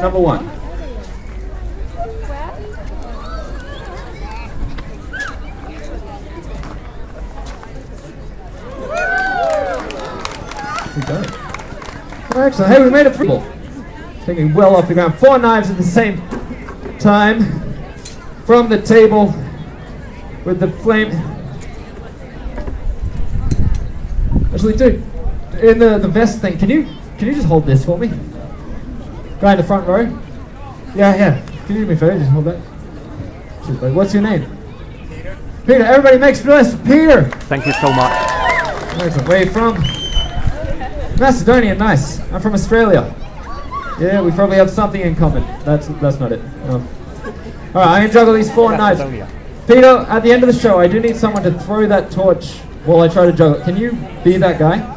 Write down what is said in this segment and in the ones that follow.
number one. Excellent. Hey, we made it through. Taking well off the ground. Four knives at the same time from the table with the flame. Actually, dude, in the, the vest thing, can you can you just hold this for me? Guy in the front row. Yeah, yeah. Can you do me a favor? Just hold that. Cheers. What's your name? Peter. Peter. Everybody makes noise for Peter. Thank you so much. Excellent. Where are you from? Macedonia. Nice. I'm from Australia. Yeah, we probably have something in common. That's that's not it. Um, all right, I'm gonna juggle these four knives. Peter, at the end of the show, I do need someone to throw that torch while I try to juggle. it. Can you be that guy?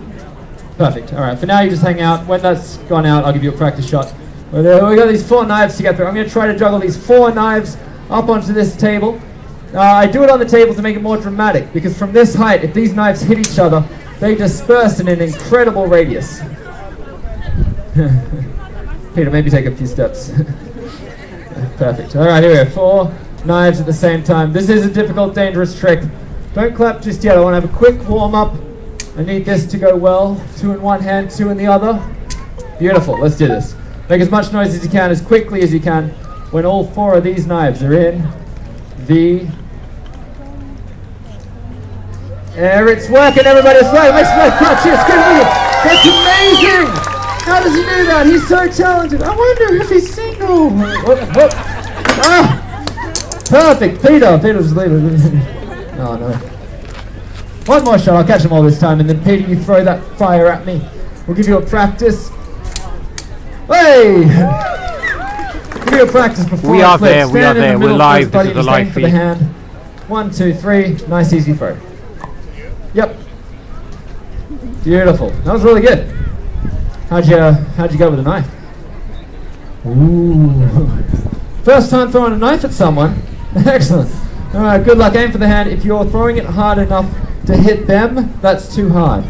Perfect. All right. For now, you just hang out. When that's gone out, I'll give you a practice shot. We got these four knives to get through. I'm going to try to juggle these four knives up onto this table. Uh, I do it on the table to make it more dramatic because from this height, if these knives hit each other, they disperse in an incredible radius. Peter, maybe take a few steps. Perfect. All right, here we are. Four knives at the same time. This is a difficult, dangerous trick. Don't clap just yet. I want to have a quick warm up. I need this to go well. Two in one hand, two in the other. Beautiful. Let's do this. Make as much noise as you can, as quickly as you can, when all four of these knives are in the air. It's working, everybody. It's working. Make some noise. Cheers. Good for you. That's amazing. How does he do that? He's so talented. I wonder if he's single. Whoop, whoop. Ah, perfect. Peter. Peter's leaving. Oh, no. One more shot. I'll catch them all this time. And then, Peter, you throw that fire at me. We'll give you a practice. Hey! a practice before We are flip. there, we are in the there, we're live, this is a live aim for the hand. One, two, three. Nice, easy throw. Yep. Beautiful. That was really good. How'd you How'd you go with a knife? Ooh. First time throwing a knife at someone. Excellent. All right. Good luck. Aim for the hand. If you're throwing it hard enough to hit them, that's too hard.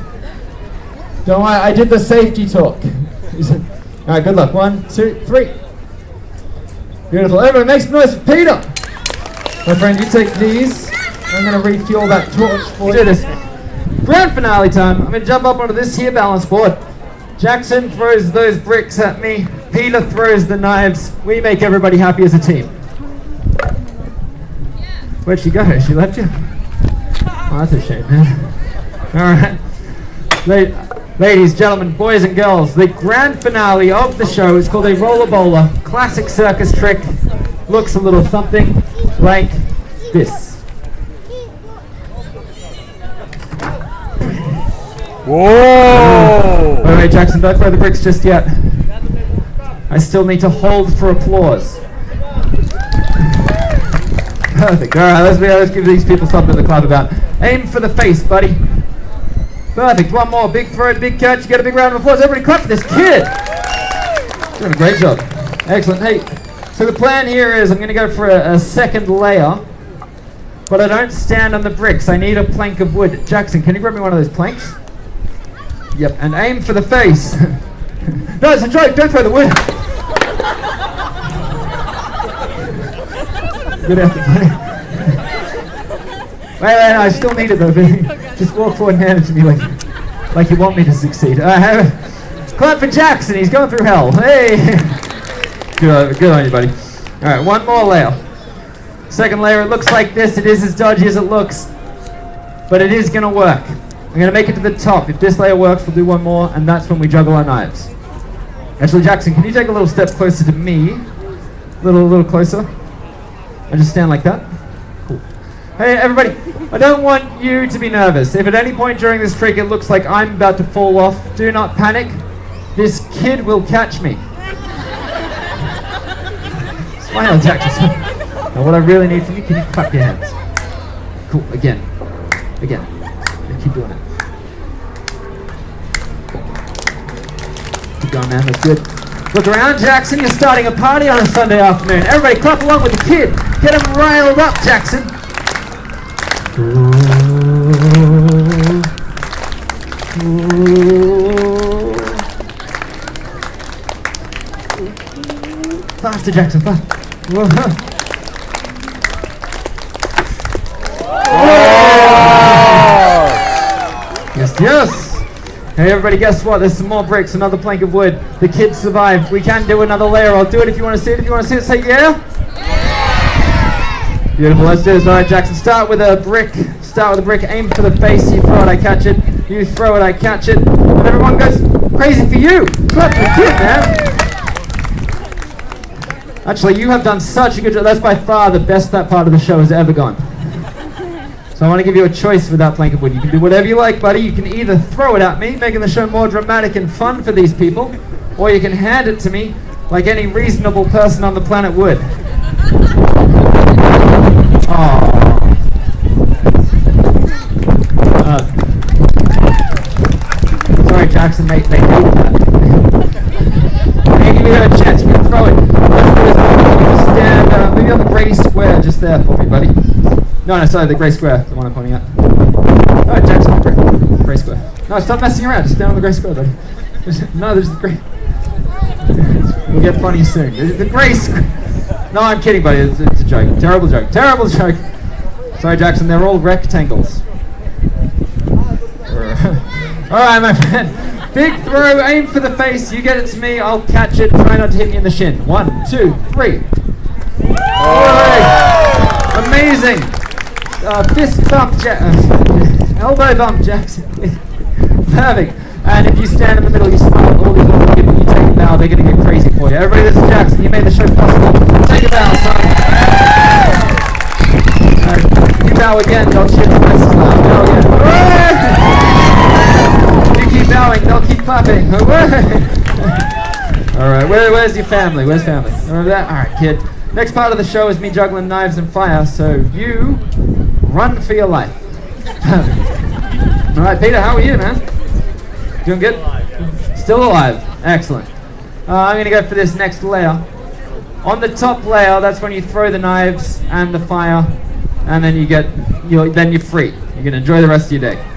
Don't worry. I did the safety talk. All right. Good luck. One, two, three. Beautiful. Everyone, make some noise for Peter. My friend, you take these. I'm going to refuel that torch for you. Do this. Grand finale time. I'm going to jump up onto this here balance board. Jackson throws those bricks at me. Peter throws the knives. We make everybody happy as a team. Where'd she go? She left you? Oh, that's a shame, man. All right. La- Ladies, gentlemen, boys and girls, the grand finale of the show is called a rola bola. Classic circus trick. Looks a little something like this. Whoa! Right, Jackson, don't throw the bricks just yet. I still need to hold for applause. Perfect. All right, let's, be, let's give these people something to clap about. Aim for the face, buddy. Perfect. One more. Big throw, big catch. Get a big round of applause. Everybody clap for this kid. Doing a great job. Excellent. Hey, so the plan here is I'm going to go for a, a second layer, but I don't stand on the bricks. I need a plank of wood. Jackson, can you grab me one of those planks? Yep, and aim for the face. no, it's a joke. Don't throw the wood. Good effort, buddy. wait, wait, I still need it though. Just walk forward and hand it to me like, like you want me to succeed. Uh, clap for Jackson. He's going through hell. Hey. good, good on you, buddy. All right, one more layer. Second layer. It looks like this. It is as dodgy as it looks, but it is gonna work. I'm gonna make it to the top. If this layer works, we'll do one more, and that's when we juggle our knives. Actually, Jackson, can you take a little step closer to me? A Little, a little closer. And just stand like that. Hey, everybody, I don't want you to be nervous. If at any point during this trick it looks like I'm about to fall off, do not panic. This kid will catch me. Smile, Jackson. now, what I really need from you, can you clap your hands? Cool, again. Again. And keep doing it. Keep going, man. That's good. Look around, Jackson. You're starting a party on a Sunday afternoon. Everybody clap along with the kid. Get him riled up, Jackson. Ooh. Ooh. Faster, Jackson, faster. Whoa. Yes, yes. Hey, everybody, guess what? There's some more bricks, another plank of wood. The kids survived. We can do another layer. I'll do it if you want to see it. If you want to see it, say yeah. Beautiful. Let's do this. All right, Jackson. Start with a brick. Start with a brick. Aim for the face. You throw it, I catch it. You throw it, I catch it. And everyone goes crazy for you. Clap for kid, man. Actually, you have done such a good job. That's by far the best that part of the show has ever gone. So I want to give you a choice with that plank of wood. You can do whatever you like, buddy. You can either throw it at me, making the show more dramatic and fun for these people, or you can hand it to me like any reasonable person on the planet would. Aww. Uh, sorry, Jackson, they, they hate that. Give me a chance. You can throw it. Let's do this. Stand uh, maybe on the grey square just there for me, buddy. No, no, sorry, the grey square, the one I'm pointing at. Alright, Jackson, grey, grey square. No, stop messing around. Just stand on the grey square, buddy. No, there's the grey. We'll get funny soon. The, the grey square. No, I'm kidding, buddy. It's, it's a joke. Terrible joke. Terrible joke. Sorry, Jackson. They're all rectangles. Alright, my friend. Big throw, aim for the face. You get it to me, I'll catch it. Try not to hit me in the shin. One, two, three. Oh. Amazing. Uh, fist bump, ja- uh, elbow bump, Jackson. Perfect. And if you stand in the middle, you smile all these little people, you take a bow, they're going to get crazy for you. Everybody, this is Jackson. You made the show possible. Take a bow, son. Uh, you bow again, as loud. Bow again. You. All right, where, where's your family? Where's family? Remember that? All right, kid. Next part of the show is me juggling knives and fire, so you run for your life. All right, Peter, how are you, man? Doing good? Still alive. Excellent. Uh, I'm going to go for this next layer. On the top layer, that's when you throw the knives and the fire, and then you get, you're, then you're free. You can enjoy the rest of your day.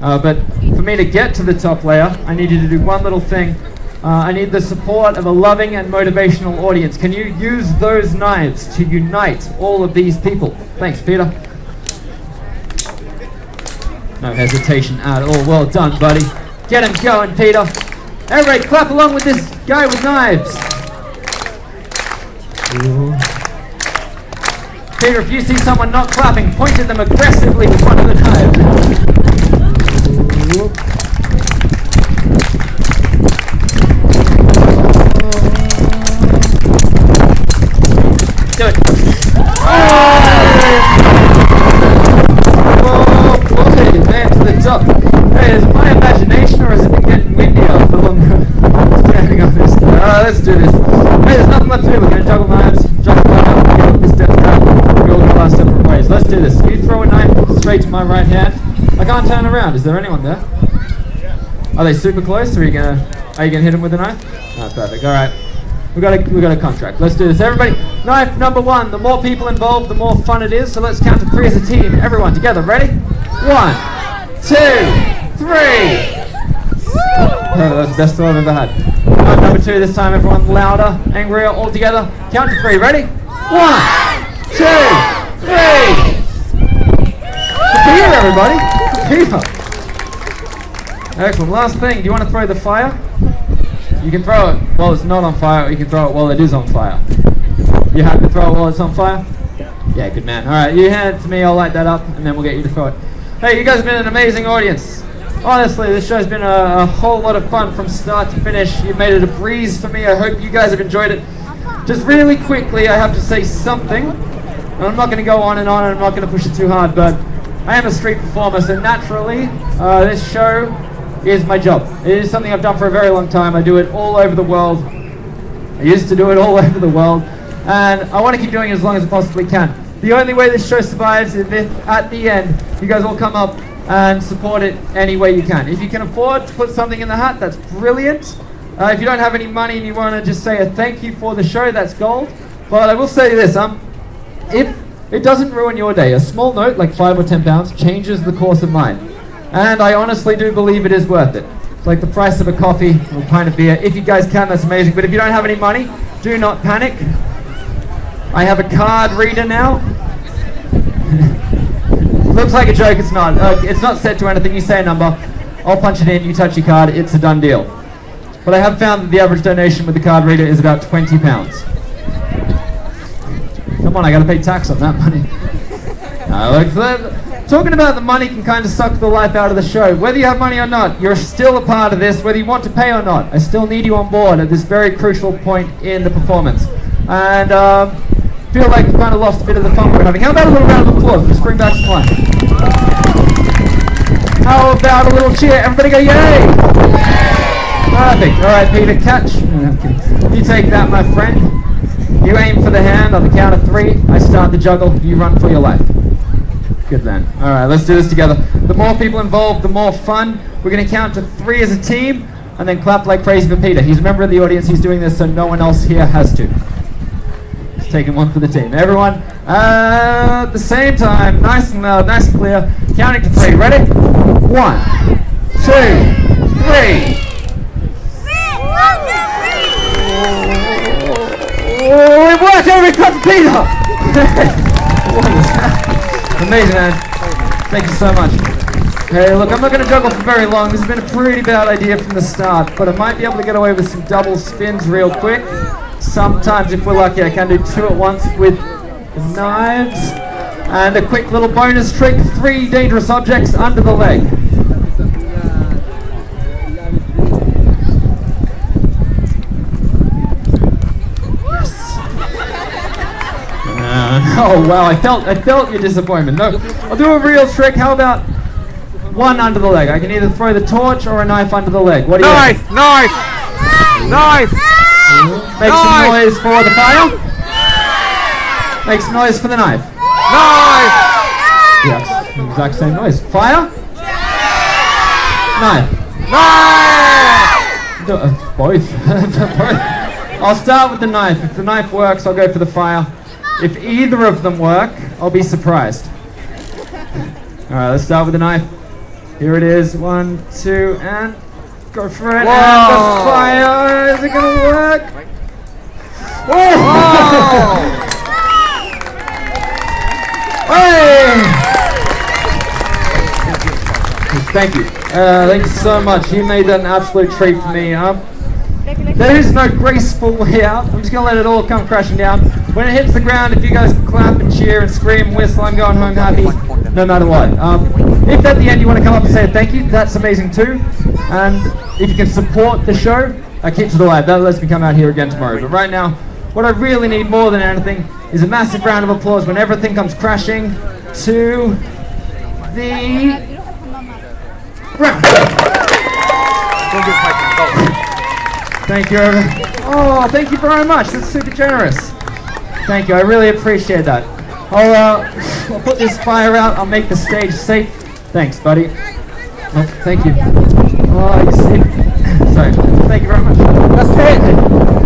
Uh, but for me to get to the top layer, I need you to do one little thing. Uh, I need the support of a loving and motivational audience. Can you use those knives to unite all of these people? Thanks, Peter. No hesitation at all. Well done, buddy. Get him going, Peter. Everybody, clap along with this guy with knives. Peter, if you see someone not clapping, point at them aggressively with one of the knives. Do it. Oh, man, to the top. Hey, is it my imagination or has it been getting windier the longer I'm standing on this? Uh, let's do this. Hey, there's nothing left to do. We're going to juggle knives, juggle get off this death trap. We all go separate ways. Let's do this. You throw a knife straight to my right hand. Can't turn around. Is there anyone there? Are they super close? Are you gonna are you gonna hit him with a knife? Ah, perfect. All right. We got a we got a contract. Let's do this. Everybody, knife number one. The more people involved, the more fun it is. So let's count to three as a team. Everyone together. Ready? One, two, three. Oh, that was the best throw I've ever had. Knife number two. This time, everyone louder, angrier, all together. Count to three. Ready? One, two, three. Peter, everybody. Excellent. Last thing. Do you want to throw the fire? You can throw it while it's not on fire, or you can throw it while it is on fire. You have to throw it while it's on fire? Yeah, good man. Alright, you hand it to me, I'll light that up, and then we'll get you to throw it. Hey, you guys have been an amazing audience. Honestly, this show's been a, a whole lot of fun from start to finish. You've made it a breeze for me. I hope you guys have enjoyed it. Just really quickly, I have to say something. I'm not going to go on and on, and I'm not going to push it too hard, but I am a street performer, so naturally, uh, this show is my job. It is something I've done for a very long time. I do it all over the world. I used to do it all over the world. And I want to keep doing it as long as I possibly can. The only way this show survives is if at the end you guys all come up and support it any way you can. If you can afford to put something in the hat, that's brilliant. Uh, if you don't have any money and you want to just say a thank you for the show, that's gold. But I will say this, um, if it doesn't ruin your day, a small note, like five or ten pounds, changes the course of mine. And I honestly do believe it is worth it. It's like the price of a coffee or a pint of beer. If you guys can, that's amazing. But if you don't have any money, Do not panic. I have a card reader now. Looks like a joke, it's not. Uh, it's not set to anything. You say a number, I'll punch it in, you touch your card, it's a done deal. But I have found that the average donation with the card reader is about 20 pounds. Come on, I gotta pay tax on that money. Uh, like, so, talking about the money can kind of suck the life out of the show. Whether you have money or not, you're still a part of this, whether you want to pay or not. I still need you on board at this very crucial point in the performance. And um, feel like we've kind of lost a bit of the fun we're having. How about a little round of applause? Let's bring back some life. How about a little cheer? Everybody go yay! Perfect. All right, Peter, catch. You take that, my friend. You aim for the hand on the count of three. I start the juggle. You run for your life. Good man. All right, let's do this together. The more people involved, the more fun. We're going to count to three as a team, and then clap like crazy for Peter. He's a member of the audience. He's doing this so no one else here has to. He's taking one for the team. Everyone, uh, at the same time, nice and loud, nice and clear. Counting to three. Ready? One, two, three. Worked! Everybody clap for Peter! what was that? Amazing, man. Thank you so much. Hey, look, I'm not going to juggle for very long. This has been a pretty bad idea from the start, but I might be able to get away with some double spins real quick. Sometimes, if we're lucky, I can do two at once with knives. And a quick little bonus trick, three dangerous objects under the leg. Uh, oh wow, I felt I felt your disappointment. No, I'll do a real trick. How about one under the leg? I can either throw the torch or a knife under the leg. What do you Knife! think? Knife! Knife! Make some noise for the fire. Make some noise for the knife. Knife! Yes, exact same noise. Fire. Knife. Knife! Do- uh, both. both. I'll start with the knife. If the knife works, I'll go for the fire. If either of them work, I'll be surprised. All right, let's start with the knife. Here it is. One, two, and go for it. And the fire. Is it gonna work? Oh! Oh! Hey! Thank you. Uh, thank you so much. You made that an absolute treat for me. Um, there is no graceful way out. I'm just going to let it all come crashing down. When it hits the ground, if you guys clap and cheer and scream and whistle, I'm going home happy no matter what. Um, if at the end you want to come up and say thank you, that's amazing too. And if you can support the show, that keeps it alive. That lets me come out here again tomorrow. But right now, what I really need more than anything is a massive round of applause when everything comes crashing to the ground. Thank you. Oh, thank you very much. That's super generous. Thank you. I really appreciate that. I'll, uh, I'll put this fire out. I'll make the stage safe. Thanks, buddy. Oh, thank you. Oh, you see. Sorry. Thank you very much. That's it.